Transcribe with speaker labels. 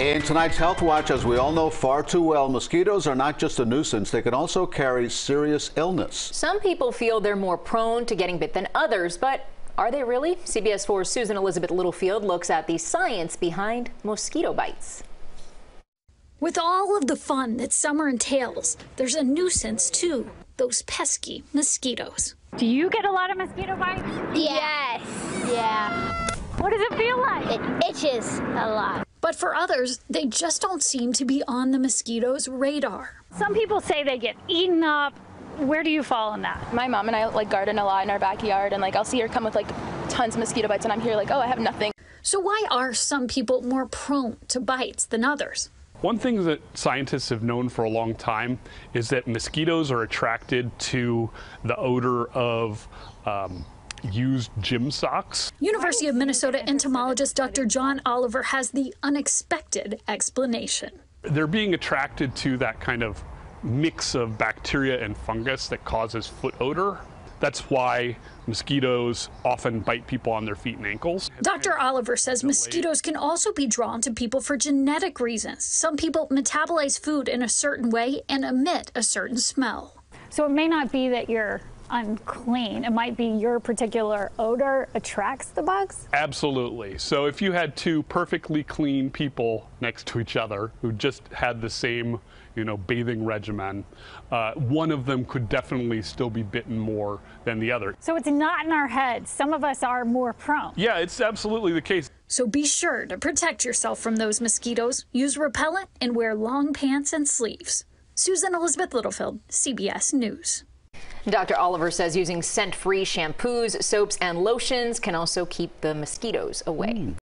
Speaker 1: In tonight's Health Watch, as we all know far too well, mosquitoes are not just a nuisance, they can also carry serious illness.
Speaker 2: Some people feel they're more prone to getting bit than others, but are they really? CBS 4's Susan Elizabeth Littlefield looks at the science behind mosquito bites.
Speaker 3: With all of the fun that summer entails, there's a nuisance too those pesky mosquitoes.
Speaker 4: Do you get a lot of mosquito bites?
Speaker 5: Yes. Yeah.
Speaker 4: What does it feel like?
Speaker 5: It itches a lot.
Speaker 3: But for others, they just don't seem to be on the mosquitoes' radar.
Speaker 4: Some people say they get eaten up. Where do you fall on that?
Speaker 6: My mom and I like garden a lot in our backyard, and like I'll see her come with like tons of mosquito bites, and I'm here like, oh, I have nothing.
Speaker 3: So why are some people more prone to bites than others?
Speaker 7: One thing that scientists have known for a long time is that mosquitoes are attracted to the odor of um, used gym socks.
Speaker 3: University of Minnesota entomologist Dr. Jon Oliver has the unexpected explanation.
Speaker 7: They're being attracted to that kind of mix of bacteria and fungus that causes foot odor. That's why mosquitoes often bite people on their feet and ankles.
Speaker 3: Dr. Oliver says mosquitoes can also be drawn to people for genetic reasons. Some people metabolize food in a certain way and emit a certain smell.
Speaker 4: So it may not be that you're unclean. It might be your particular odor attracts the bugs?
Speaker 7: Absolutely. So if you had two perfectly clean people next to each other who just had the same, you know, bathing regimen, uh, one of them could definitely still be bitten more than the other.
Speaker 4: So it's not in our heads. Some of us are more prone.
Speaker 7: Yeah, it's absolutely the case.
Speaker 3: So be sure to protect yourself from those mosquitoes. Use repellent and wear long pants and sleeves. Susan Elizabeth Littlefield, CBS News.
Speaker 2: Dr. Oliver says using scent free shampoos, soaps, and lotions can also keep the mosquitoes away. Mm.